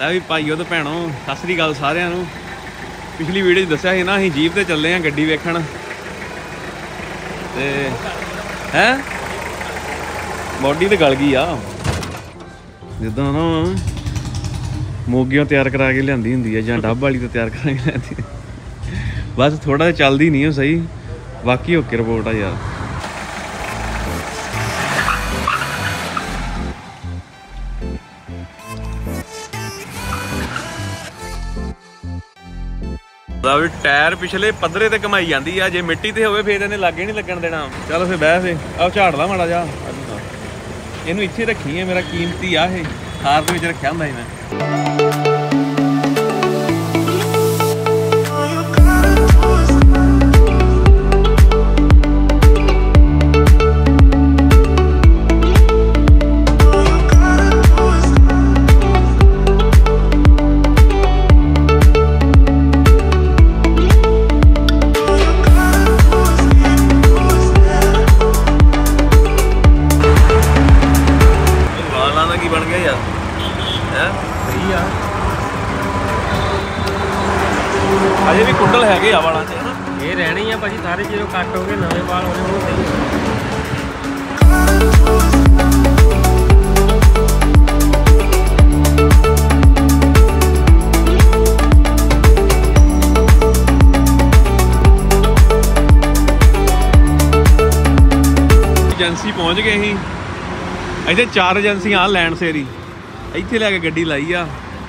ਲੈ ਵੀ ਭਾਈਓ ਤੇ ਭੈਣੋ, ਸਤਿ ਸ੍ਰੀ ਅਕਾਲ ਸਾਰਿਆਂ ਨੂੰ। ਪਿਛਲੀ ਵੀਡੀਓ 'ਚ ਦੱਸਿਆ ਸੀ ਨਾ, ਅਸੀਂ ਜੀਪ ਤੇ ਚੱਲੇ ਆਂ ਗੱਡੀ ਵੇਖਣ। ਤੇ ਹੈ? ਬੋਡੀ ਤੇ ਗਲ ਗਈ ਆ। ਜਿੱਦਾਂ ਨਾ ਮੋਗੀਆਂ ਤਿਆਰ ਕਰਾ ਕੇ ਲਿਆਂਦੀ ਹੁੰਦੀ ਆ, ਜਾਂ ਡੱਬ ਵਾਲੀ ਤੋਂ ਤਿਆਰ ਕਰਾ ਕੇ ਲਿਆਂਦੀ। ਬਸ ਥੋੜਾ ਜਿਹਾ ਚੱਲਦੀ ਨਹੀਂ ਉਹ ਸਹੀ। ਬਾਕੀ ਓਕੇ ਰਿਪੋਰਟ ਆ ਯਾਰ। ਦਾ ਵੀ ਟਾਇਰ ਪਿਛਲੇ ਪੱਧਰੇ ਤੇ ਕਮਾਈ ਜਾਂਦੀ ਆ, ਜੇ ਮਿੱਟੀ ਤੇ ਹੋਵੇ ਫੇਰ ਇਹਨੇ ਲਾਗੇ ਨਹੀਂ ਲੱਗਣ ਦੇਣਾ। ਚਲੋ ਫੇਰ ਬਹਿ ਫੇ ਆਹ ਝਾੜ ਲਾ ਮਾੜਾ ਜਾ ਇਹਨੂੰ ਇੱਥੇ ਰੱਖੀ ਹੈ ਮੇਰਾ ਕੀਮਤੀ ਆ ਇਹ। ਹਾਰ ਦੇ ਵਿੱਚ ਰੱਖਿਆ ਹੁੰਦਾ ਸੀ ਮੈਂ। ਏਜੰਸੀ ਪਹੁੰਚ ਗਏ ਸੀ। ਇੱਥੇ ਚਾਰ ਏਜੰਸੀਆਂ ਆ, ਲੈਣ ਸੇਰੀ। ਇੱਥੇ ਲੈ ਕੇ ਗੱਡੀ ਲਾਈ ਆ।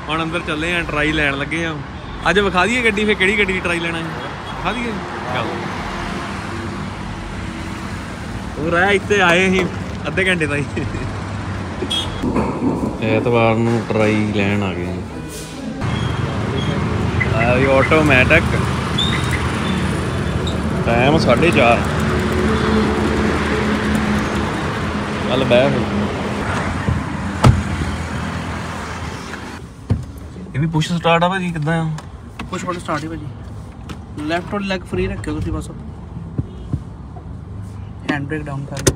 ਹੁਣ ਅੰਦਰ ਚੱਲੇ ਆ, ਟਰਾਈ ਲੈਣ ਲੱਗੇ ਆ। ਅੱਜ ਵਿਖਾ ਦਈਏ ਗੱਡੀ ਫੇ ਕਿਹੜੀ ਗੱਡੀ ਦੀ ਟਰਾਈ ਲੈਣਾ ਹੈ? ਵਿਖਾ ਦਈਏ। ਚਲੋ। ਉਹ ਰਹਿ ਇੱਥੇ ਆਏ ਸੀ ਅੱਧੇ ਘੰਟੇ ਤਾਈਂ। ਐਤਵਾਰ ਨੂੰ ਟਰਾਈ ਲੈਣ ਆ ਗਏ ਆ। ਵੀ ਆਟੋਮੈਟਿਕ। ਟਾਈਮ 4:30 ਚੱਲ ਬਹਿ ਫਿਰ ਇਹ ਵੀ ਪੁਸ਼ ਸਟਾਰਟ ਆ ਭਾਜੀ ਕਿੱਦਾਂ ਆ? ਪੁਸ਼ ਬਟਨ ਸਟਾਰਟ ਹੀ ਭਾਜੀ। ਲੈਫਟ ਔਰ ਲੈਗ ਫ੍ਰੀ ਰੱਖਿਓ ਤੁਸੀਂ ਬਸ। ਹੈਂਡ ਬ੍ਰੇਕ ਡਾਊਨ ਕਰ ਲਓ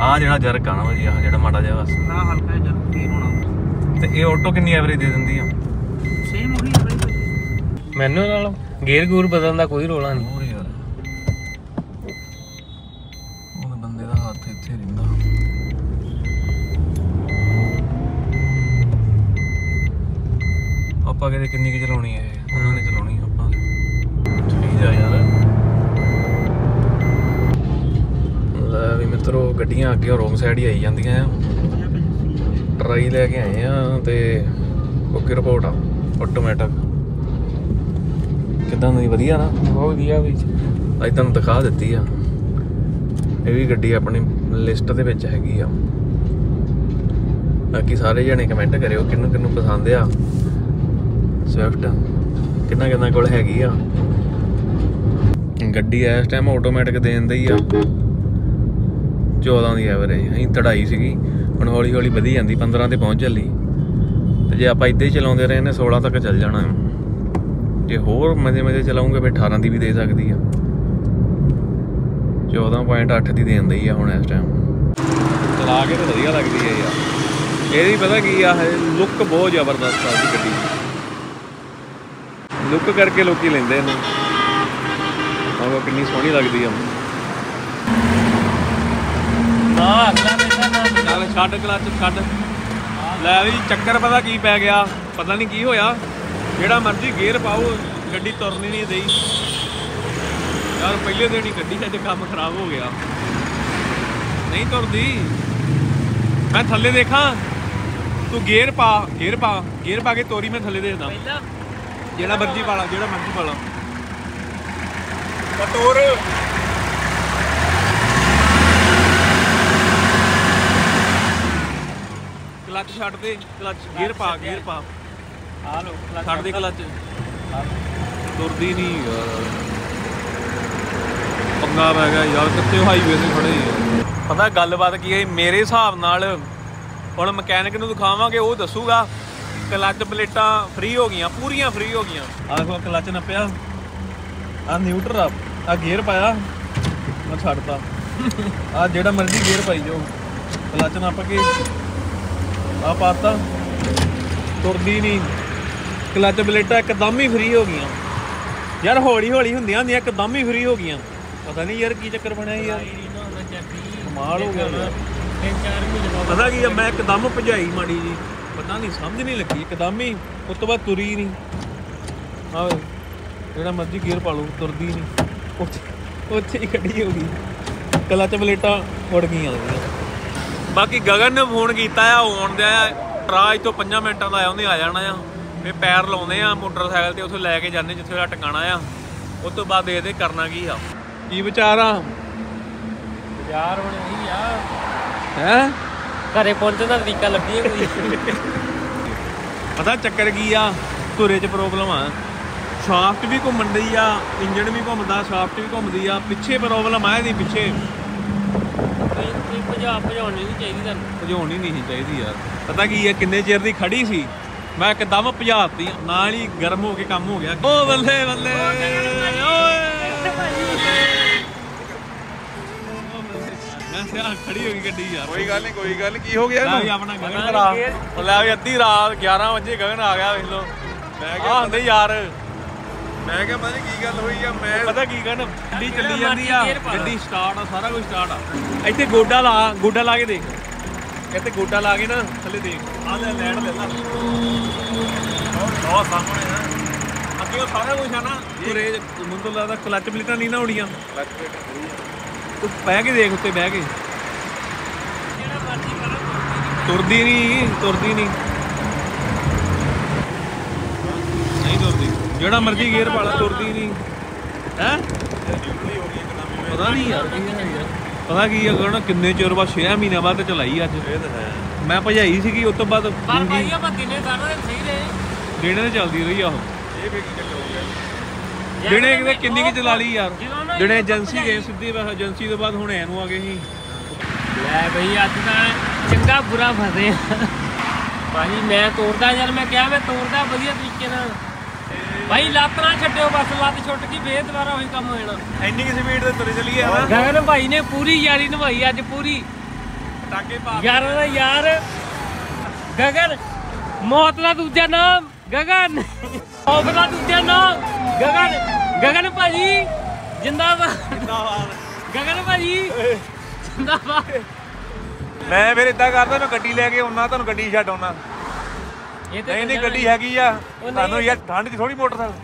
ਆ ਜਿਹੜਾ ਜਰਕ ਆ ਨਾ ਭਾਜੀ ਆ ਜਿਹੜਾ ਮਾੜਾ ਜਿਹਾ ਬਸ। ਨਾ ਹਲਕਾ ਜਿਹਾ ਜਰਕ ਫੀਲ ਹੋਣਾ। ਤੇ ਇਹ ਆਟੋ ਕਿੰਨੀ ਐਵਰੇਜ ਦੇ ਦਿੰਦੀ ਆ? ਸੇਮ ਉਹੀ ਹੈ ਭਾਜੀ ਮੈਨੂੰ ਨਾਲ ਗੇਅਰ ਗੂਰ ਬਦਲਣ ਦਾ ਕੋਈ ਰੋਲਾ ਨਹੀਂ। ਹੋਰ ਯਾਰ। ਉਹ ਬੰਦੇ ਦਾ ਹੱਥ ਇੱਥੇ ਰਹਿੰਦਾ। ਆਪਾਂ ਕਿਤੇ ਕਿੰਨੀ ਕੁ ਚਲਾਉਣੀ ਹੈ ਇਹ? ਉਹਨਾਂ ਨੇ ਚਲਾਉਣੀ ਆ ਆਪਾਂ ਠੀਕ ਆ ਯਾਰ। ਲੈ ਵੀ ਮਿੱਤਰੋ ਗੱਡੀਆਂ ਅੱਗੇ ਰੋਂਗ ਸਾਈਡ ਹੀ ਆਈ ਜਾਂਦੀਆਂ ਆ। ਟਰਾਈ ਲੈ ਕੇ ਆਏ ਆ ਤੇ ਓਕੇ ਰਿਪੋਰਟ ਆ। ਆਟੋਮੈਟਿਕ ਕਿਦਾਂ ਦੀ ਵਧੀਆ ਨਾ? ਬਹੁਤ ਵਧੀਆ ਵਿੱਚ ਅੱਜ ਤੁਹਾਨੂੰ ਦਿਖਾ ਦਿੱਤੀ ਆ। ਇਹ ਵੀ ਗੱਡੀ ਆਪਣੀ ਲਿਸਟ ਦੇ ਵਿੱਚ ਹੈਗੀ ਆ। ਬਾਕੀ ਸਾਰੇ ਜਣੇ ਕਮੈਂਟ ਕਰਿਓ ਕਿੰਨੂੰ ਕਿੰਨੂੰ ਪਸੰਦ ਆ। ਸਵਿਫਟ ਕਿੰਨਾ ਕਿੰਨਾ ਕੋਲ ਹੈਗੀ ਆ। ਗੱਡੀ ਇਸ ਟਾਈਮ ਆਟੋਮੈਟਿਕ ਦੇਣ ਦੀ ਆ। 14 ਦੀ ਐਵਰੇਜ ਅਸੀਂ ਤੜਾਈ ਸੀਗੀ। ਹੁਣ ਹੌਲੀ ਹੌਲੀ ਵਧੀ ਜਾਂਦੀ 15 ਤੇ ਪਹੁੰਚ ਚੱਲੀ। ਤੇ ਜੇ ਆਪਾਂ ਇੱਦਾਂ ਹੀ ਚਲਾਉਂਦੇ ਰਹੇ ਨੇ 16 ਤੱਕ ਚੱਲ ਜਾਣਾ ਹੈ। ਜੇ ਹੋਰ ਮਜ਼ੇ ਮਜ਼ੇ ਚਲਾਉਂਗੇ ਫਿਰ 18 ਦੀ ਵੀ ਦੇ ਸਕਦੀ ਆ। 14.8 ਦੀ ਦੇਣ ਦਈ ਆ ਹੁਣ ਇਸ ਟਾਈਮ ਚਲਾ ਕੇ ਤਾਂ ਵਧੀਆ ਲੱਗਦੀ ਹੈ ਯਾਰ। ਇਹਦੀ ਪਤਾ ਕੀ ਆ ਲੁੱਕ ਬਹੁਤ ਜ਼ਬਰਦਸਤ ਆ ਦੀ ਗੱਡੀ ਲੁੱਕ ਕਰਕੇ ਲੋਕੀ ਲੈਂਦੇ ਇਹਨੂੰ ਆਹ ਕਿੰਨੀ ਸੋਹਣੀ ਲੱਗਦੀ ਆ। ਨਾ ਅਗਲਾ ਪੈਸਾ ਨਾ ਚੱਲ ਛੱਡ ਕਲੱਚ ਛੱਡ। ਲੈ ਵੀ ਚੱਕਰ ਪਤਾ ਕੀ ਪੈ ਗਿਆ? ਪਤਾ ਨਹੀਂ ਕੀ ਹੋਇਆ। ਜਿਹੜਾ ਮਰਜ਼ੀ ਗੇਅਰ ਪਾਓ ਗੱਡੀ ਤੁਰਨੀ ਨਹੀਂ ਦੇਈ। ਯਾਰ ਪਹਿਲੇ ਦਿਨ ਹੀ ਗੱਡੀ ਅੱਜ ਕੰਮ ਖਰਾਬ ਹੋ ਗਿਆ। ਨਹੀਂ ਤੁਰਦੀ। ਮੈਂ ਥੱਲੇ ਦੇਖਾਂ। ਤੂੰ ਗੇਅਰ ਪਾ ਗੇਅਰ ਪਾ ਗੇਅਰ ਪਾ ਕੇ ਤੋਰੀ ਮੈਂ ਥੱਲੇ ਦੇਖਦਾ। ਜਿਹੜਾ ਮਰਜ਼ੀ ਪਾਲਾ ਜਿਹੜਾ ਮਰਜ਼ੀ ਪਾਲਾ ਤੋਰ। ਕਲੱਚ ਛੱਡ ਦੇ ਕਲੱਚ ਗੇਅਰ ਪਾ ਗੇਅਰ ਪਾ। ਆ ਲੋ ਛੱਡ ਦੇ ਕਲੱਚ। ਤੁਰਦੀ ਨਹੀਂ ਯਾਰ। ਪੰਗਾ ਪੈ ਗਿਆ ਯਾਰ ਕਿੱਥੇ ਹਾਈਵੇ ਤੇ ਖੜੇ ਆ। ਪਤਾ ਗੱਲਬਾਤ ਕੀ ਹੈ ਮੇਰੇ ਹਿਸਾਬ ਨਾਲ ਹੁਣ ਮਕੈਨਿਕ ਨੂੰ ਦਿਖਾਵਾਂਗੇ ਉਹ ਦੱਸੂਗਾ ਕਲੱਚ ਪਲੇਟਾਂ ਫ੍ਰੀ ਹੋ ਗਈਆਂ ਪੂਰੀਆਂ ਫ੍ਰੀ ਹੋ ਗਈਆਂ। ਆਹ ਦੇਖੋ ਕਲੱਚ ਨੱਪਿਆ। ਆ ਨਿਊਟਰ ਆ ਆ ਗੇਅਰ ਪਾਇਆ। ਮੈਂ ਛੱਡਤਾ। ਆ ਜਿਹੜਾ ਮਰਜ਼ੀ ਗੇਅਰ ਪਾਈ ਜਾਓ। ਕਲਚ ਨਾ ਕੇ ਆ ਪਾਤਾ। ਤੁਰਦੀ ਨਹੀਂ ਕਲਚ ਬਲੇਟਾਂ ਇੱਕਦਮ ਹੀ ਫ੍ਰੀ ਹੋ ਗਈਆਂ। ਯਾਰ ਹੌਲੀ ਹੌਲੀ ਹੁੰਦੀਆਂ ਹੁੰਦੀਆਂ ਇੱਕਦਮ ਹੀ ਫ੍ਰੀ ਹੋ ਗਈਆਂ। ਪਤਾ ਨਹੀਂ ਯਾਰ ਕੀ ਚੱਕਰ ਬਣਿਆ ਯਾਰ। ਕਮਾਲ ਹੋ ਗਿਆ ਯਾਰ। ਪਤਾ ਕੀ ਆ, ਮੈਂ ਇੱਕਦਮ ਭਜਾਈ ਮਾੜੀ ਜੀ। ਪਤਾ ਨਹੀਂ ਸਮਝ ਨਹੀਂ ਲੱਗੀ। ਇੱਕਦਮ ਹੀ। ਉਸ ਤੋਂ ਬਾਅਦ ਤੁਰੀ ਨਹੀਂ ਆਹ ਜਿਹੜਾ ਮਰਜ਼ੀ ਗੇਅਰ ਪਾ ਲਓ, ਤੁਰਦੀ ਨਹੀਂ ਉੱਥੇ ਉੱਥੇ ਹੀ ਖੜੀ ਹੋ ਗਈ। ਕਲਚ ਪਲੇਟਾਂ ਉੜ ਗਈਆਂ ਉਹਦੀਆਂ। ਬਾਕੀ ਗਗਨ ਨੇ ਫੋਨ ਕੀਤਾ ਆ ਆਉਣ ਦਿਆ ਆ। ਟਰਾਜ ਤੋਂ 5 ਮਿੰਟਾਂ ਦਾ ਆ ਉਹਨੇ ਆ ਜਾਣਾ ਆ। ਫੇ ਪੈਰ ਲਾਉਂਦੇ ਆ ਮੋਟਰਸਾਈਕਲ ਤੇ ਉੱਥੇ ਲੈ ਕੇ ਜਾਂਦੇ ਜਿੱਥੇ ਉਹਦਾ ਟਿਕਾਣਾ ਆ। ਉਸ ਤੋਂ ਬਾਅਦ ਇਹਦੇ ਕਰਨਾ ਕੀ ਆ? ਕੀ ਵਿਚਾਰ ਆ? ਯਾਰ ਹੁਣ ਇਹੀ ਆ। ਹੈ? ਘਰੇ ਪਹੁੰਚਣ ਦਾ ਤਰੀਕਾ ਲੱਭੀਏ ਕੋਈ। ਪਤਾ ਚੱਕਰ ਕੀ ਆ? ਧੁਰੇ 'ਚ ਪ੍ਰੋਬਲਮ ਆ। ਸ਼ਾਫਟ ਵੀ ਘੁੰਮਣ ਦੀ ਆ ਇੰਜਨ ਵੀ ਘੁੰਮਦਾ ਸ਼ਾਫਟ ਵੀ ਘੁੰਮਦੀ ਆ। ਪਿੱਛੇ ਪ੍ਰੋਬਲਮ ਆ ਇਹਦੀ ਪਿੱਛੇ। ਕੋਈ ਭਜਾ ਭਜਾਉਣੀ ਨਹੀਂ ਚਾਹੀਦੀ ਤੁਹਾਨੂੰ। ਭਜਾਉਣੀ ਨਹੀਂ ਚਾਹੀਦੀ ਯਾਰ। ਪਤਾ ਕੀ ਆ ਕਿੰਨੇ ਚਿਰ ਦੀ ਖੜੀ ਸੀ? ਮੈਂ ਇੱਕਦਮ ਭਜਾਤੀ ਨਾਲ ਹੀ ਗਰਮ ਹੋ ਕੇ ਕੰਮ ਹੋ ਗਿਆ। ਓ ਬੱਲੇ ਬੱਲੇ। ਓਏ। ਮੈਂ ਸਿਆ ਖੜੀ ਹੋ ਗਈ ਗੱਡੀ ਯਾਰ। ਕੋਈ ਗੱਲ ਨਹੀਂ ਕੋਈ ਗੱਲ ਕੀ ਹੋ ਗਿਆ ਵੀ ਆਪਣਾ ਗਗਨ। ਭਰਾ ਲੈ ਵੀ ਅੱਧੀ ਰਾਤ 11 ਵਜੇ ਗਗਨ ਆ ਗਿਆ ਵੇਖ ਲੋ ਮੈਂ ਕਿਹਾ ਹੁੰਦੇ ਯਾਰ। ਮੈਂ ਕਿਹਾ ਪਤਾ ਨੀ ਕੀ ਗੱਲ ਹੋਈ ਆ ਮੈਂ ਪਤਾ ਕੀ ਕਰਨ ਗੱਡੀ ਚੱਲੀ ਜਾਂਦੀ ਆ। ਗੱਡੀ ਸਟਾਰਟ ਆ ਸਾਰਾ ਕੁਝ ਸਟਾਰਟ ਆ। ਇੱਥੇ ਗੋਡਾ ਲਾ ਗੋਡਾ ਲਾ ਕੇ ਦੇਖ। ਇੱਥੇ ਗੋਡਾ ਲਾ ਕੇ ਨਾ ਥੱਲੇ ਦੇਖ। ਆ ਲੈ ਲੈਣ ਲੈ ਲਾ। ਸਾਹਮਣੇ ਆ। ਅੱਗੇ ਉਹ ਸਾਰਾ ਕੁਝ ਆ ਨਾ ਤੁਰੇ ਮੈਨੂੰ ਤਾਂ ਲੱਗਦਾ ਕਲਚ ਪਲੇਟਾਂ ਨਹੀਂ ਨਾ ਉੜੀਆਂ ਤੂੰ ਬਹਿ ਕੇ ਦੇਖ ਉੱਤੇ ਬਹਿ ਕੇ। ਜਿਹੜਾ ਮਰਜ਼ੀ ਕਰੋ ਤੁਰਦੀ ਨਹੀਂ ਤੁਰਦੀ ਨਹੀਂ ਨਹੀਂ ਤੁਰਦੀ ਜਿਹੜਾ ਮਰਜ਼ੀ ਗੇਅਰ ਪਾ ਲਾ ਤੁਰਦੀ ਨਹੀਂ ਹੈ? ਪਤਾ ਨਹੀਂ ਯਾਰ। ਪਤਾ ਕੀ ਹੈ ਕਹਿਣਾ ਕਿੰਨੇ ਚਿਰ ਬਾਅਦ 6 ਮਹੀਨਿਆਂ ਬਾਅਦ ਚਲਾਈ ਅੱਜ। ਇਹ ਤਾਂ ਹੈ। ਮੈਂ ਭਜਾਈ ਸੀਗੀ ਉਸ ਤੋਂ ਬਾਅਦ ਪਰ ਭਾਈ ਆਪਾਂ ਦਿਨੇ ਸਾਰਾ ਦਿਨ ਸਹੀ ਰਹੇ। ਡੇੜੇ ਤੇ ਚੱਲਦੀ ਰਹੀ ਆ ਉਹ। ਇਹ ਫੇਰ ਕੀ ਚੱਕਰ ਹੋ ਗਿਆ? ਦਿਨੇ ਕਿਤੇ ਕਿੰਨੀ ਕੀ ਚਲਾ ਲਈ ਯਾਰ। ਦਿਨੇ ਏਜੰਸੀ ਗਏ ਸਿੱਧੀ ਬਸ ਏਜੰਸੀ ਤੋਂ ਬਾਅਦ ਹੁਣ ਐਨੂੰ ਆ ਗਏ ਸੀ। ਲੈ ਬਈ ਅੱਜ ਤਾਂ ਚੰਗਾ ਬੁਰਾ ਫਸੇ ਆ ਭਾਈ ਮੈਂ ਤੋੜਦਾ ਯਾਰ ਮੈਂ ਕਿਹਾ ਮੈਂ ਤੋੜਦਾ ਵਧੀਆ ਤਰੀਕੇ ਨਾਲ। ਭਾਈ ਲੱਤ ਨਾ ਛੱਡਿਓ ਬਸ ਲੱਤ ਛੁੱਟ ਗਈ ਫੇਰ ਦੁਬਾਰਾ ਉਹੀ ਕੰਮ ਹੋ ਜਾਣਾ ਇੰਨੀ ਕਿ ਸਪੀਡ ਤੇ ਤੁਰੇ ਚੱਲੀਏ ਹਨਾ? ਗਗਨ ਭਾਈ ਨੇ ਪੂਰੀ ਯਾਰੀ ਨਿਭਾਈ ਅੱਜ ਪੂਰੀ। ਟਾਕੇ ਪਾ ਯਾਰਾਂ ਦਾ ਯਾਰ। ਗਗਨ ਮੌਤ ਦਾ ਦੂਜਾ ਨਾਮ ਗਗਨ। ਖੌਫ ਦਾ ਦੂਜਾ ਨਾਮ ਗਗਨ। ਗਗਨ ਭਾਜੀ ਜਿੰਦਾਬਾਦ। ਗਗਨ ਭਾਜੀ ਜਿੰਦਾਬਾਦ। ਮੈਂ ਫਿਰ ਇਦਾਂ ਕਰਦਾ ਮੈਂ ਗੱਡੀ ਲੈ ਕੇ ਆਉਣਾ ਤੁਹਾਨੂੰ ਗੱਡੀ ਛੱਡ ਆਉਣਾ। ਨਹੀਂ ਨਹੀਂ ਗੱਡੀ। ਹੈਗੀ ਆ। ਤੁਹਾਨੂੰ ਯਾਰ ਠੰਡ 'ਚ ਥੋੜੀ ਮੋਟਰਸਾਈਕਲ।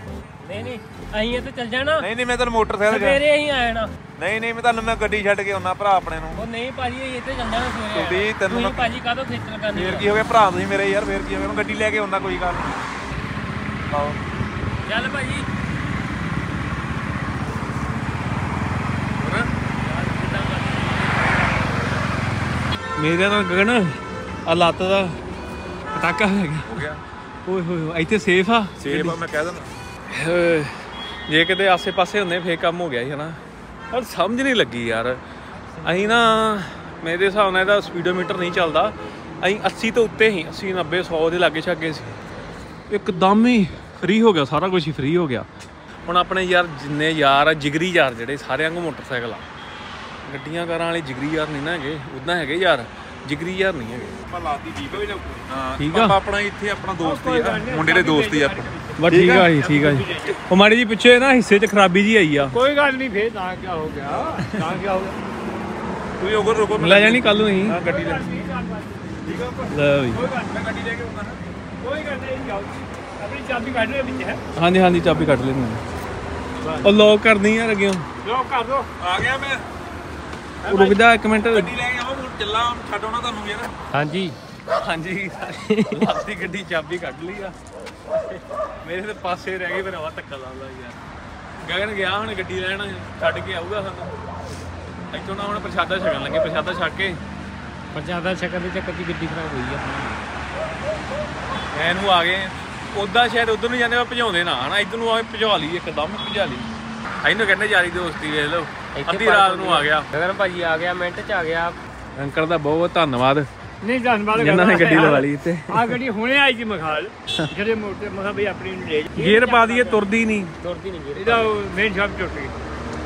ਨਹੀਂ ਨਹੀਂ ਅਸੀਂ ਇੱਥੇ ਚੱਲ ਜਾਣਾ। ਨਹੀਂ ਨਹੀਂ ਮੈਂ ਤੁਹਾਨੂੰ ਮੋਟਰਸਾਈਕਲ 'ਚ- ਸਵੇਰੇ ਅਸੀਂ ਆ ਜਾਣਾ। ਨਹੀਂ ਨਹੀਂ ਮੈਂ ਤੁਹਾਨੂੰ ਮੈਂ ਗੱਡੀ ਛੱਡ ਕੇ ਆਉਣਾ ਭਰਾ ਆਪਣੇ ਨੂੰ। ਉਹ ਨਹੀਂ ਭਾਜੀ ਅਸੀਂ ਇੱਥੇ ਚੱਲ ਜਾਣਾ ਸਵੇਰੇ। ਤੁਸੀਂ- ਤੈਨੂੰ ਮੈਂ- ਭਾਜੀ ਕਾਹਤੋਂ ਖੇਚਲ ਕਰਨੀ ਫੇਰ ਕੀ ਹੋ ਗਿਆ? ਭਰਾ ਤੁਸੀਂ ਮੇਰੇ ਯਾਰ ਫੇਰ ਕੀ ਹੋ ਗਿਆ? ਮੈਂ ਗੱਡੀ ਲੈ ਕੇ ਆਉਣਾ ਕੋਈ ਗੱਲ ਨਹੀਂ। ਆਓ। ਚੱਲ ਭਾਜੀ। ਮੇਰੇ ਨਾਲ ਗਗਨ ਆ ਲੱਤ ਦਾ ਪਟਾਕਾ ਹੋ ਗਿਆ। ਹੋ ਗਿਆ। ਓਏ ਹੋਏ ਇੱਥੇ ਸੇਫ ਆ? ਸੇਬ ਆ ਮੈਂ ਕਹਿ ਦਿੰਦਾ। ਜੇ ਕਿਤੇ ਆਸੇ-ਪਾਸੇ ਹੁੰਦੇ ਫੇਰ ਕੰਮ ਹੋ ਗਿਆ ਸੀ ਹਨਾ। ਪਰ ਸਮਝ ਨਹੀਂ ਲੱਗੀ ਯਾਰ। ਅਸੀਂ ਨਾ ਮੇਰੇ ਹਿਸਾਬ ਨਾਲ ਇਹਦਾ ਸਪੀਡੋਮੀਟਰ ਨਹੀਂ ਚੱਲਦਾ। ਅਸੀਂ 80 ਤੋਂ ਉੱਤੇ ਹੀ 80 90 100 ਦੇ ਲਾਗੇ ਛਾਗੇ ਸੀ। ਇੱਕਦਮ ਹੀ ਫ੍ਰੀ ਹੋ ਗਿਆ ਸਾਰਾ ਕੁਝ ਹੀ ਫ੍ਰੀ ਹੋ ਗਿਆ। ਹੁਣ ਆਪਣੇ ਯਾਰ ਜਿੰਨੇ ਯਾਰ ਆ ਜਿਗਰੀ ਯਾਰ ਜਿਹੜੇ ਸਾਰਿਆਂ ਕੋਲ ਮੋਟਰਸਾਈਕਲ ਆ। ਗੱਡੀਆਂ ਕਾਰਾਂ ਵਾਲੇ ਜਿਗਰੀ ਯਾਰ ਨਹੀਂ ਨਾ ਹੈਗੇ ਉਦਾਂ ਹੈਗੇ ਯਾਰ। ਜਿਗਰੀ ਯਾਰ ਨਹੀਂ ਹੈਗੇ। ਆਪਾਂ ਲਾਤੀ ਜੀਪ ਵੀ ਨਾ ਹਾਂ ਠੀਕ ਆ। ਆਪਾਂ ਆਪਣਾ ਇੱਥੇ ਆਪਣਾ ਦੋਸਤ ਹੀ ਆ ਮੁੰਡੇ ਦੇ ਦੋਸਤ ਹੀ ਆ ਆਪਣਾ ਬਸ ਠੀਕ ਆ ਜੀ ਠੀਕ ਆ ਜੀ। ਉਹ ਮਾੜੀ ਜੀ ਪਿੱਛੇ ਨਾ ਹਿੱਸੇ 'ਚ ਖਰਾਬੀ ਜੀ ਆਈ ਆ। ਕੋਈ ਗੱਲ ਨਹੀਂ ਫੇਰ ਤਾਂ ਕੀ ਹੋ ਗਿਆ ਤਾਂ ਕੀ ਹੋ ਗਿਆ। ਤੁਸੀਂ ਉਗਰ ਰੁਕੋ ਲੈ ਜਾਣੀ ਕੱਲ ਨੂੰ ਹੀ ਹਾਂ ਗੱਡੀ ਲੈ ਲੈ ਬਈ ਮੈਂ ਗੱਡੀ ਲੈ ਕੇ ਆਉਂਦਾ ਨਾ। ਕੋਈ ਗੱਲ ਨਹੀਂ ਜਾਓ ਆਪਣੀ ਚਾਬੀ ਕੱਢ ਲੈ ਵਿੱਚ ਹੈ। ਹਾਂਜੀ ਹਾਂਜੀ ਚਾਬੀ ਕੱਢ ਲੈਣੀ ਉਹ ਲੋਕ ਕਰਨੀ ਯਾਰ ਅੱਗੇ ਲੋ ਕਰ ਦੋ ਆ ਗਿਆ ਮੈਂ। ਰੁਕ ਜਾ ਇੱਕ ਮਿੰਟ। ਗੱਡੀ ਲੈ ਕੇ ਆਵਾਂ ਹੁਣ ਚੱਲਾਂ ਛੱਡ ਆਉਣਾ ਤੁਹਾਨੂੰ ਯਾਰ। ਹਾਂਜੀ। ਹਾਂਜੀ। ਲਾਤੀ ਗੱਡੀ ਚਾਬੀ ਕੱਢ ਲਈ ਆ। ਮੇਰੇ ਤੇ ਪਾਸੇ ਰਹਿ ਗਏ ਫਿਰ ਆਵਾ ਧੱਕਾ ਲਾਉਂਦਾ ਯਾਰ। ਗਗਨ ਗਿਆ ਹੁਣ ਗੱਡੀ ਲੈਣ ਛੱਡ ਕੇ ਆਊਗਾ ਸਾਨੂੰ। ਇੱਥੋਂ ਨਾ ਹੁਣ ਪ੍ਰਸ਼ਾਦਾ ਛਕਣ ਲੱਗੇ ਪ੍ਰਸ਼ਾਦਾ ਛਕ ਕੇ। ਪਰ ਜ਼ਿਆਦਾ ਸ਼ਕਲ ਦੇ ਚੱਕਰ ਦੀ ਗੱਡੀ ਖਰਾਬ ਹੋਈ ਆ। ਐਨੂੰ ਆ ਗਏ। ਉਦਾਂ ਸ਼ਾਇਦ ਉਧਰ ਨੂੰ ਜਾਂਦੇ ਆ ਭਜਾਉਂਦੇ ਨਾ ਹਨਾ? ਇੱਧਰ ਨੂੰ ਆਵੇ ਭਜਾ ਲਈ ਇੱਕਦਮ ਭਜਾ ਲਈ। ਇਹਨੂੰ ਕਹਿੰਦੇ ਯਾਰੀ ਦੋਸਤੀ ਵੇਖ ਲਓ। ਅੱਧੀ ਰਾਤ ਨੂੰ ਆ ਗਿਆ। ਗਗਨ ਭਾਜੀ ਆ ਗਿਆ ਮਿੰਟ ਚ ਆ ਗਿਆ। ਅੰਕਲ ਦਾ ਬਹੁਤ ਧੰਨਵਾਦ। ਨਹੀਂ ਧੰਨਵਾਦ ਜਿਨ੍ਹਾਂ ਨੇ ਗੱਡੀ ਲਵਾ ਲਈ ਇੱਥੇ। ਆ ਗੱਡੀ ਹੁਣੇ ਆਈ ਸੀ ਮਖਾਲ। ਜਿਹੜੇ ਮੋਟਰ ਮਖਾ ਬਈ ਆਪਣੀ ਨੂੰ ਲੈ ਜਾ ਗੇਅਰ ਪਾ ਦਈਏ ਤੁਰਦੀ ਨਹੀਂ। ਤੁਰਦੀ ਨਹੀਂ ਗਈ ਇਹਦਾ ਮੇਨ ਸ਼ਾਪ ਟੁੱਟ ਗਈ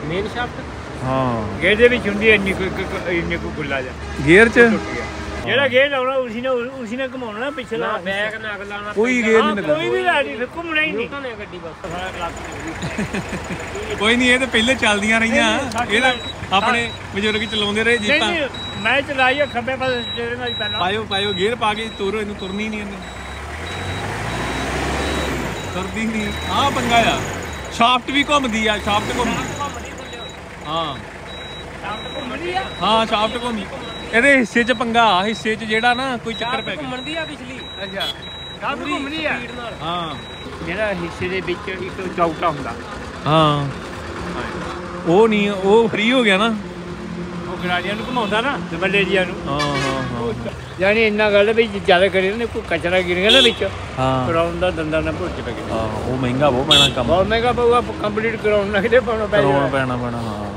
ਮੇਨ ਸ਼ਾਫਟ ਹਾਂ। ਗੇਅਰ ਦੇ ਵਿੱਚ ਹੁੰਦੀ ਹੈ ਇੰਨੀ ਕੋਈ ਇੰਨੀ ਕੋਈ ਗੁੱਲਾ ਜਾ ਗੇਅਰ 'ਚ? ਜਿਹੜਾ ਗੇਅਰ ਲਾਉਣਾ ਉਸੇ ਨੇ ਉਸੇ ਨੇ ਘਮਾਉਣਾ ਪਿਛਲਾ ਨਾ ਬੈਗ ਨਾ ਅਗਲਾ ਨਾ ਕੋਈ ਗੇਅਰ ਨਹੀਂ ਲੱਗਾ ਕੋਈ ਵੀ ਲਾ ਨਹੀਂ ਘੁੰਮਣਾ ਹੀ ਨਹੀਂ। ਨੇ ਗੱਡੀ ਬਸ। ਸਾਰਾ ਕਲਾਸ ਕੋਈ ਨਹੀਂ ਇਹ ਤੇ ਪਹਿਲੇ ਚੱਲਦੀਆਂ ਰਹੀਆਂ। ਇਹ ਤਾਂ ਆਪਣੇ ਬਜ਼ੁਰਗ ਚਲਾਉਂਦੇ ਰਹੇ ਜੀਪਾਂ ਮੈਂ ਚਲਾਈ ਆ ਖੱਬੇ ਪਾਸੇ ਜਿਹੜੇ ਨਾਲ ਪਹਿਲਾਂ ਪਾਇਓ ਪਾਇਓ ਗੇਅਰ ਪਾ ਕੇ ਤੋਰੋ ਇਹਨੂੰ ਤੁਰਨੀ ਨਹੀਂ ਇਹਨੇ। ਤੁਰਦੀ ਨਹੀਂ। ਆਹ ਪੰਗਾ ਆ। ਸ਼ਾਫਟ ਵੀ ਘੁੰਮਦੀ ਆ ਸ਼ਾਫਟ ਘੁੰਮਦੀ। ਹਾਂ। ਸ਼ਾਫਟ ਘੁੰਮਦੀ ਆ? ਹਾਂ ਸ਼ਾਫਟ ਘੁੰਮਦੀ। ਇਹਦੇ ਹਿੱਸੇ 'ਚ ਪੰਗਾ ਹਿੱਸੇ 'ਚ ਜਿਹੜਾ ਨਾ ਕੋਈ ਚੱਕਰ ਪੈ ਗਿਆ। ਘੁੰਮਦੀ ਆ ਪਿਛਲੀ। ਅੱਛਾ। ਕਾਹ ਘੁੰਮਣੀ ਆ। ਹਾਂ। ਜਿਹੜਾ ਹਿੱਸੇ ਦੇ ਵਿੱਚ ਇੱਕ ਚੌਕਟਾ ਹੁੰਦਾ। ਹਾਂ। ਉਹ ਨਹੀਂ ਉਹ ਫ੍ਰੀ ਹੋ ਗਿਆ ਨਾ। ਉਹ ਗਰਾਡੀਆਂ ਨੂੰ ਘੁਮਾਉਂਦਾ ਨਾ ਦਬੱਲੇ ਜੀਆਂ ਨੂੰ। ਹਾਂ ਹਾਂ ਹਾਂ। ਯਾਨੀ ਇੰਨਾ ਗੱਲ ਵੀ ਜ਼ਿਆਦਾ ਕਰੀ ਨਾ ਕੋਈ ਕਚਰਾ ਗਿਰ ਗਿਆ ਨਾ ਵਿੱਚ। ਹਾਂ। ਕਰਾਉਣ ਦਾ ਦੰਦਾਂ ਨਾਲ ਭੁੱਜ ਪੈ ਗਿਆ। ਹਾਂ, ਉਹ ਮਹਿੰਗਾ ਬਹੁਤ ਪੈਣਾ ਕੰਮ। ਬਹੁਤ ਮਹਿੰਗਾ ਪਊਗਾ ਕੰਪਲੀਟ ਕਰਾਉਣ ਨਾਲ ਕਿਤੇ ਪਾਉਣਾ ਪੈ ਕਰਾਉਣਾ ਪੈਣਾ ਪੈਣਾ ਹਾਂ।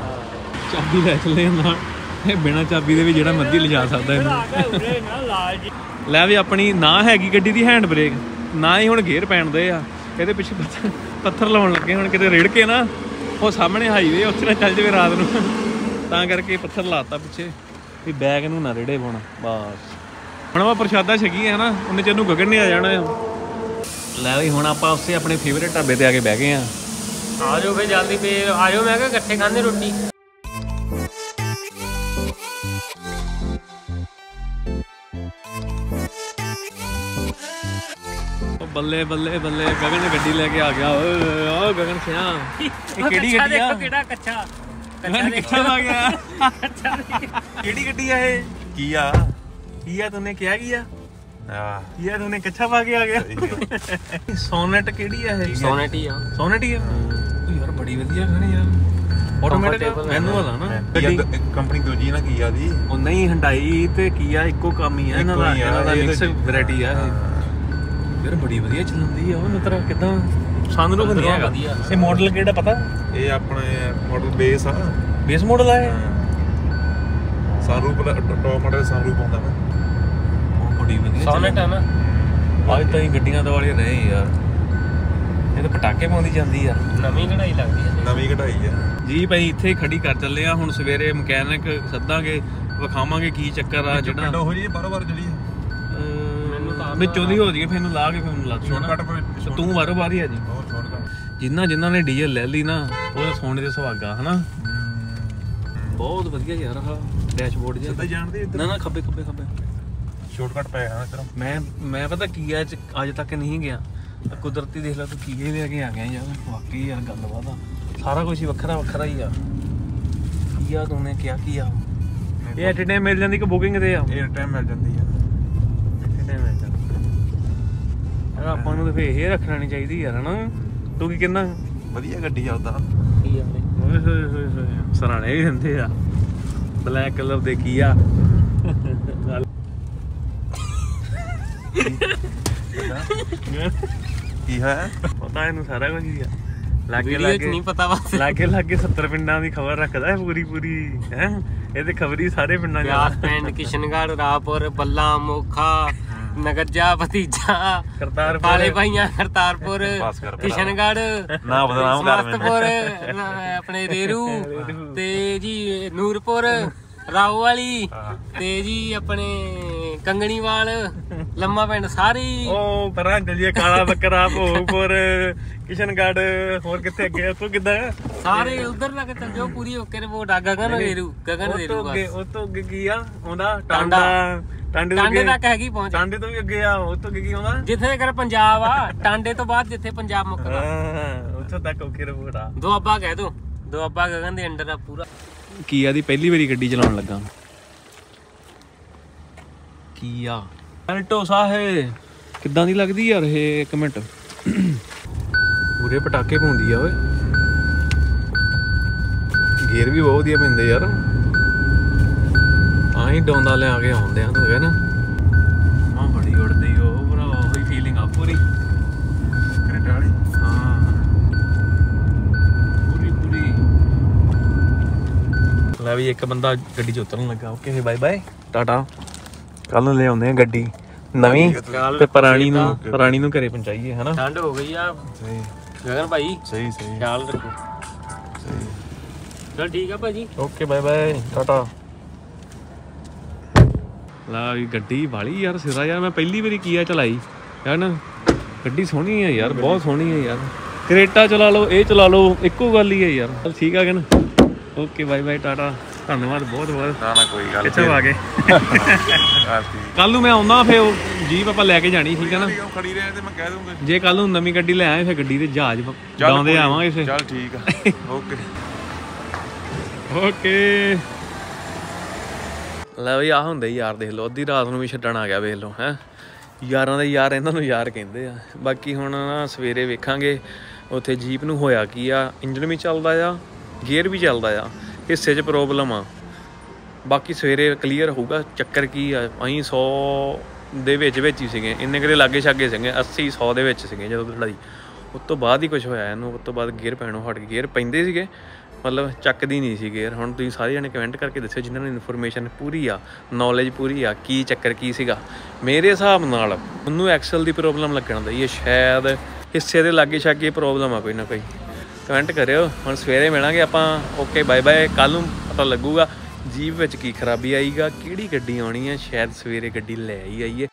ਚਾਬੀ ਲੈ ਚਲੇ ਨਾਲ। ਇਹ ਬਿਨਾ ਚਾਬੀ ਦੇ ਵੀ ਜਿਹੜਾ ਮਰਜ਼ੀ ਲਿਜਾ ਸਕਦਾ ਇਹਨੂੰ। ਲੈ ਵੀ ਆਪਣੀ ਨਾ ਹੈਗੀ ਗੱਡੀ ਦੀ ਹੈਂਡ ਬ੍ਰੇਕ ਨਾ ਹੀ ਹੁਣ ਗੇਅਰ ਪੈਣ ਦੇ ਆ। ਇਹਦੇ ਪਿੱਛੇ ਪੱਥਰ- ਲਾਉਣ ਲੱਗੇ ਹੁਣ ਕਿਤੇ ਰੇੜ ਕੇ ਨਾ, ਉਹ ਸਾਹਮਣੇ ਹਾਈਵੇ ਉੱਥੇ ਨਾ ਚੱਲ ਜਾਵੇ ਰਾਤ ਨੂੰ। ਤਾਂ ਕਰਕੇ ਪੱਥਰ ਲਾਤਾ ਪਿੱਛੇ। ਵੀ ਬੈਗ ਨੂੰ ਨਾ ਰੇੜੇ ਪਾਉਣਾ ਬਸ। ਹੁਣ ਆਪਾਂ ਪ੍ਰਸ਼ਾਦਾ ਛਕੀ ਹੈ ਨਾ ਉਹਨੇ ਚੰਨੂ ਗਗਨ ਨੇ ਆ ਜਾਣਾ। ਲੈ ਵੀ ਹੁਣ ਆਪਾਂ ਉਸੇ ਆਪਣੇ ਫੇਵਰੇਟ ਢਾਬੇ ਤੇ ਆ ਕੇ ਬਹਿ ਗਏ ਆ। ਆ ਜਾਓ ਫੇ ਜਲਦੀ ਫੇ ਆ ਮੈਂ ਕਿਹਾ ਇਕੱਠੇ ਖਾਂਦੇ ਰੋਟੀ। ਬੱਲੇ ਬੱਲੇ ਬੱਲੇ। ਗਗਨ ਗੱਡੀ ਲੈ ਕੇ ਆ ਗਿਆ। ਓਏ ਓ ਗਗਨ ਸਿਆ ਇਹ ਕਿਹੜੀ ਗੱਡੀ ਆ? ਦੇਖੋ ਕਿਹੜਾ ਕੱਚਾ। ਗਗਨ ਕਿੱਥੇ ਆ ਗਿਆ? ਕਿਹੜੀ ਗੱਡੀ ਆ ਇਹ? ਕੀ ਆ? ਕੀ ਆ? ਤੂਨੇ ਕਿਹਾ ਕੀ ਆ? ਆ। ਕੀ ਆ? ਕੱਛਾ ਪਾ ਕੇ ਆ ਗਿਆ। ਸੋਨੇਟ ਕਿਹੜੀ ਆ ਇਹ? ਸੋਨੇਟੀ ਆ। ਸੋਨੇਟ ਹੀ ਆ? ਯਾਰ ਬੜੀ ਵਧੀਆ ਗਾਣੇ ਯਾਰ ਆਟੋਮੈਟਿਕ ਮੈਨੂੰ ਪਤਾ ਨਾ। ਕੰਪਨੀ ਦੂਜੀ ਨਾ ਕੀ ਆ ਦੀ? ਉਹ ਨਹੀਂ ਹੰਡਾਈ ਤੇ ਕੀਆ ਇੱਕੋ ਕੰਮ ਹੀ ਆ ਇਹਨਾਂ ਦਾ। ਹੀ ਇਹਨਾਂ ਦਾ ਤਾਂ ਮਿਕਸ ਵੈਰਾਈਟੀ ਆ ਇਹ। ਯਾਰ ਬੜੀ ਵਧੀਆ ਚੱਲਦੀ ਆ ਉਹ ਮਤਲਬ ਕਿਦਾਂ ਸੰਦਰੂਫ ਨਹੀਂ ਹੈਗਾ? ਵਧੀਆ। ਇਹ ਮਾਡਲ ਕਿਹੜਾ ਪਤਾ? ਇਹ ਆਪਣੇ ਮਾਡਲ ਬੇਸ ਆ। ਬੇਸ ਮਾਡਲ ਆ ਇਹ? ਸਨਰੂਪ ਟੌਪ ਮਾਡਲ ਸਨਰੂਪ ਆਉਂਦਾ ਵਾ ਉਹ ਬੜੀ ਵਧੀਆ ਸੋਨੇਟ ਆ। ਨਾ। ਅੱਜ ਤਾਂ ਹੀ ਗੱਡੀਆਂ ਦੇ ਵਾਲੇ ਰਹੇ ਯਾਰ। ਇਹ ਤਾਂ ਪਟਾਕੇ ਪਾਉਂਦੀ ਜਾਂਦੀ ਆ। ਨਵੀਂ ਲੜਾਈ ਲੱਗਦੀ ਹੈ ਨਵੀਂ ਕਢਾਈ ਆ। ਜੀ ਭਾਈ ਇੱਥੇ ਹੀ ਖੜੀ ਕਰ ਚੱਲੇ ਆ ਹੁਣ ਸਵੇਰੇ ਮਕੈਨਿਕ ਸੱਦਾਂਗੇ ਵਿਖਾਵਾਂਗੇ ਕੀ ਚੱਕਰ ਆ ਜਿਹੜਾ ਪਿੰਡੋਂ ਹੋ ਜੀ ਬਾਰੋ ਬਾਰ ਚਲੀ ਮੈਨੂੰ ਤਾਂ ਅਹ, ਵਿੱਚੋਂ ਦੀ ਹੋ ਜੀਏ ਫਿਰ ਇਹਨੂੰ ਲਾ ਕੇ ਫਿਰ ਉਹਨੂੰ ਲੱਗ ਜਾਣਾ ਤੇ ਵਾਰੋ ਵਾਰੀ ਆ ਜੀ। ਜਿੰਨਾ ਜਿਨ੍ਹਾਂ ਨੇ ਡੀਜ਼ਲ ਲੈ ਲਈ ਨਾ ਉਹ ਸੋਨੇ ਦੇ ਸੁਹਾਗਾ ਹਨਾ? ਬਹੁਤ ਵਧੀਆ ਯਾਰ ਆਹ ਡੈਸ਼ਬੋਰਡ ਜਿਹਾ। ਸਿੱਧਾ ਜਾਣਦੇ ਨਾ ਨਾ ਖੱਬੇ ਖੱਬੇ ਖੱਬੇ। ਸ਼ਾਰਟਕਟ ਪੈ ਗਿਆ ਇੱਧਰ। ਮੈਂ ਮੈਂ ਪਤਾ ਕੀ ਆ ਅੱਜ ਤੱਕ ਨਹੀਂ ਗਿਆ। ਕੁਦਰਤੀ ਦੇਖ ਲਾ ਤੂੰ ਕੀਏ ਲੈ ਕੇ ਆ ਗਿਆ ਯਾਰ। ਵਾਕਈ ਯਾਰ ਗੱਲਬਾਤ ਆ ਸਾਰਾ ਕੁਝ ਹੀ ਵੱਖਰਾ ਵੱਖਰਾ ਹੀ ਆ। ਕੀ ਆ ਤੂੰ ਨੇ ਕਿਹਾ ਕੀ ਆ? ਇਹ ਐਟ ਟਾਈਮ ਮਿਲ ਜਾਂਦੀ ਕਿ ਬੁਕਿੰਗ ਤੇ ਆ? ਇਹ ਟਾਈਮ ਮਿਲ ਜਾਂਦੀ ਆ। ਟਾਈਮ ਮਿਲ ਜਾਂਦੀ। ਯਾਰ ਆਪਾਂ ਨੂੰ ਤਾਂ ਫੇਰ ਇਹ ਰੱਖਣਾ ਨਹੀਂ ਚਾਹੀਦੀ ਯਾਰ ਹਨਾ? ਤੂੰ ਕੀ ਕਹਿੰਦਾ? ਵਧੀਆ ਗੱਡੀ ਆ ਉਦਾਂ ਕੀ ਆ ਆਪਣੇ ਓਏ ਹੋਏ ਹੋਏ ਹੋਏ ਸਰਾਣੇ ਵੀ ਹੁੰਦੇ ਆ। ਬਲੈਕ ਕਲਰ ਦੇ ਕੀ ਆ? ਕੀ ਹੋਇਆ? ਪਤਾ ਇਹਨੂੰ ਸਾਰਾ ਕੁਝ ਹੀ ਆ। ਲਾਗੇ ਲਾਗੇ ਨਹੀਂ ਪਤਾ ਬਸ। ਲਾਗੇ ਲਾਗੇ 70 ਪਿੰਡਾਂ ਦੀ ਖਬਰ ਰੱਖਦਾ ਹੈ ਪੂਰੀ ਪੂਰੀ ਹੈ? ਇਹ ਤੇ ਖਬਰੀ ਸਾਰੇ ਪਿੰਡਾਂ ਬਿਆਸ ਚ ਪਿੰਡ ਕਿਸ਼ਨਗੜ੍ਹ ਰਾਪੁਰ ਬੱਲਾ ਮੋਖਾ ਨਗੱਜਾ ਭਤੀਜਾ ਕਰਤਾਰਪੁਰ। ਪਾਲੇ ਭਾਈਆਂ ਕਰਤਾਰਪੁਰ। ਕਿਸ਼ਨਗੜ੍ਹ ਨਾ ਬਦਨਾਮ ਕਰ ਰ- ਆਪਣੇ ਰੇਰੂ ਤੇ ਜੀ ਨੂਰਪੁਰ ਰਾਓ ਵਾਲੀ ਤੇ ਜੀ ਆਪਣੇ ਕੰਗਣੀਵਾਲ ਲੰਮਾ ਪਿੰਡ ਸਾਰੀ। ਉਹ ਪਰਾਂ ਗਲੀਆ ਕਾਲਾ ਬੱਕਰਾ ਭੋਗਪੁਰ ਕਿਸ਼ਨਗੜ੍ਹ ਹੋਰ ਕਿੱਥੇ ਅੱਗੇ ਉੱਥੋਂ ਕਿੱਦਾਂ ਸਾਰੇ ਉਧਰ ਲੱਗ ਚੱਲ ਜਾਓ ਪੂਰੀ ਓਕੇ ਰਿਪੋਰਟ ਆ ਗਗਨ ਰੇਰੂ ਗਗਨ ਉਹ ਤੋਂ ਰੇਰੂ ਅੱਗੇ ਉਹ ਤੋਂ ਅੱਗੇ ਕੀ ਆ? ਆਉਂਦਾ ਟਾਂਡਾ। ਟਾਂਡਾ ਤੋਂ ਟਾਂਡੇ ਅੱਗੇ ਤੱਕ ਹੈਗੀ ਪਹੁੰਚ। ਟਾਂਡੇ ਤੋਂ ਵੀ ਅੱਗੇ ਆ ਉਹ ਤੋਂ ਅੱਗੇ ਕੀ ਆਉਂਦਾ? ਜਿੱਥੇ ਕਰ ਪੰਜਾਬ ਆ ਟਾਂਡੇ ਤੋਂ ਬਾਅਦ ਜਿੱਥੇ ਪੰਜਾਬ ਮੁੱਕਦਾ। ਹਾਂ ਉੱਥੋਂ ਤੱਕ ਓਕੇ ਰਿਪੋਰਟ ਆ। ਦੁਆਬਾ ਕਹਿ ਦੋ ਦੁਆਬਾ ਗਗਨ ਦੇ ਅੰਡਰ ਆ ਪੂਰਾ। ਕੀਆ ਦੀ ਪਹਿਲੀ ਵਾਰੀ ਗੱਡੀ ਚਲਾਉਣ ਲੱਗਾ ਕੀਆ ਐਲਟੋ ਸਾਹੇ। ਕਿੱਦਾਂ ਦੀ ਲੱਗਦੀ ਯਾਰ ਇਹ ਇੱਕ ਮਿੰਟ? ਪੂਰੇ ਪਟਾਕੇ ਪਾਉਂਦੀ ਆ ਓਏ। ਗੇਅਰ ਵੀ ਬਹੁਤ ਵਧੀਆ ਪੈਂਦੇ ਯਾਰ। ਆਹੀ ਡੋਂਦਾ ਲੈ ਆ ਕੇ ਆਉਂਦੇ ਆ ਤੂੰ ਹੈ ਨਾ? ਮਾਂ ਬੜੀ ਉੜਦੀ ਉਹ ਭਰਾ ਉਹੀ ਫੀਲਿੰਗ ਆ ਪੂਰੀ। ਕੈਨੇਡਾ ਵਾਲੀ? ਹਾਂ। ਪੂਰੀ ਪੂਰੀ। ਲੈ ਵੀ ਇੱਕ ਬੰਦਾ ਗੱਡੀ 'ਚ ਉਤਰਨ ਲੱਗਾ। Okay bye bye. ਟਾਟਾ। ਕੱਲ ਨੂੰ ਲੈ ਆਉਂਦੇ ਆ ਗੱਡੀ ਨਵੀਂ ਤੇ ਪੁਰਾਣੀ ਨੂੰ ਪੁਰਾਣੀ ਨੂੰ ਘਰੇ ਪਹੁੰਚਾਈਏ ਹਨਾ ਠੰਡ ਹੋ ਗਈ ਆ। ਸਹੀ। ਗਗਨ ਭਾਈ ਸਹੀ ਸਹੀ। ਖਿਆਲ ਰੱਖੋ। ਸਹੀ। ਚਲ ਠੀਕ ਆ ਭਾਜੀ। Okay bye bye. ਟਾਟਾ। ਲਾ ਵੀ ਗੱਡੀ ਵਾਲੀ ਯਾਰ ਸਿਰਾ ਯਾਰ ਮੈਂ ਪਹਿਲੀ ਵਾਰੀ ਕੀਆ ਚਲਾਈ। ਯਾਰ ਨਾ ਗੱਡੀ ਸੋਹਣੀ ਹੈ ਯਾਰ ਬਹੁਤ ਸੋਹਣੀ ਹੈ ਯਾਰ। ਕਰੇਟਾ ਚਲਾ ਲਓ ਇਹ ਚਲਾ ਲਓ ਇੱਕੋ ਗੱਲ ਹੀ ਹੈ ਯਾਰ। ਚਲ ਠੀਕ ਆ ਗਨ ਓਕੇ ਬਾਏ ਬਾਏ ਟਾਟਾ। ਧੰਨਵਾਦ ਬਹੁਤ ਬਹੁਤ। ਨਾ ਨਾ ਕੋਈ ਗੱਲ ਕਿੱਥੇ ਆ ਗਏ? ਕੱਲ ਨੂੰ ਮੈਂ ਆਉਂਦਾ ਫੇ ਉਹ ਜੀਪ ਆਪਾਂ ਲੈ ਕੇ ਜਾਣੀ ਠੀਕ ਹੈ ਨਾ? ਖੜੀ ਰਹੇ ਤੇ ਮੈਂ ਕਹਿ ਦੂੰਗਾ। ਜੇ ਕੱਲ ਨੂੰ ਨਵੀਂ ਗੱਡੀ ਲੈ ਆਏ ਫੇ ਗੱਡੀ ਤੇ ਜਹਾਜ਼ ਡਾਉਂਦੇ ਆਵਾਂਗੇ ਫੇ ਚੱਲ ਠੀਕ ਆ। ਓਕੇ। ਓਕੇ। ਲੈ ਵੀ ਆ ਹੁੰਦੇ ਯਾਰ ਦੇਖ ਲਓ, ਅੱਧੀ ਰਾਤ ਨੂੰ ਵੀ ਛੱਡਣ ਆ ਗਿਆ, ਵੇਖ ਲਓ, ਹੈ। ਯਾਰਾਂ ਦੇ ਯਾਰ ਇਹਨਾਂ ਨੂੰ ਯਾਰ ਕਹਿੰਦੇ ਆ। ਬਾਕੀ ਹੁਣ ਨਾ ਸਵੇਰੇ ਵੇਖਾਂਗੇ, ਉੱਥੇ ਜੀਪ ਨੂੰ ਹੋਇਆ ਕੀ ਆ ਇੰਜਨ ਵੀ ਚੱਲਦਾ ਆ, ਗੇਅਰ ਵੀ ਚੱਲਦਾ ਆ, ਹਿੱਸੇ 'ਚ ਪ੍ਰੋਬਲਮ ਆ। ਬਾਕੀ ਸਵੇਰੇ ਕਲੀਅਰ ਹੋਊਗਾ, ਚੱਕਰ ਕੀ ਆ, ਅਸੀਂ 100 ਦੇ ਵਿੱਚ ਵਿੱਚ ਹੀ ਸੀਗੇ, ਇੰਨੇ ਕਦੇ ਲਾਗੇ ਛਾਗੇ ਸੀਗੇ 80 100 ਦੇ ਵਿੱਚ ਸੀਗੇ ਜਦੋਂ ਲੜਾਈ। ਉਸ ਤੋਂ ਬਾਅਦ ਹੀ ਕੁਝ ਹੋਇਆ ਇਹਨੂੰ, ਉਸ ਤੋਂ ਬਾਅਦ ਗੇਅਰ ਪੈਣੋਂ ਹਟ ਗਏ ਗੇਅਰ ਪੈਂਦੇ ਸੀਗੇ ਮਤਲਬ ਚੱਕਦੀ ਨਹੀਂ ਸੀ ਗੇਅਰ ਹੁਣ ਤੁਸੀਂ ਸਾਰੇ ਜਣੇ ਕਮੈਂਟ ਕਰਕੇ ਦੱਸਿਓ ਜਿਨ੍ਹਾਂ ਨੂੰ ਇਨਫੋਰਮੇਸ਼ਨ ਪੂਰੀ ਆ ਨੌਲੇਜ ਪੂਰੀ ਆ, ਕੀ ਚੱਕਰ, ਕੀ ਸੀਗਾ। ਮੇਰੇ ਹਿਸਾਬ ਨਾਲ ਮੈਨੂੰ ਐਕਸਲ ਦੀ ਪ੍ਰੋਬਲਮ ਲੱਗਣ ਦਾ ਇਹ ਸ਼ਾਇਦ ਹਿੱਸੇ ਦੇ ਲਾਗੇ ਛਾਗੇ ਪ੍ਰੋਬਲਮ ਆ ਕੋਈ ਨਾ ਕੋਈ। ਕਮੈਂਟ ਕਰਿਓ, ਹੁਣ ਸਵੇਰੇ ਮਿਲਾਂਗੇ ਆਪਾਂ। ਓਕੇ ਬਾਏ ਬਾਏ ਕੱਲ ਨੂੰ ਪਤਾ ਲੱਗੂਗਾ ਜੀਪ ਵਿੱਚ ਕੀ ਖਰਾਬੀ ਆਈਗਾ, ਕਿਹੜੀ ਗੱਡੀ ਆਉਣੀ ਹੈ ਸ਼ਾਇਦ ਸਵੇਰੇ ਗੱਡੀ ਲੈ ਹੀ ਆਈਏ।